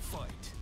Fight!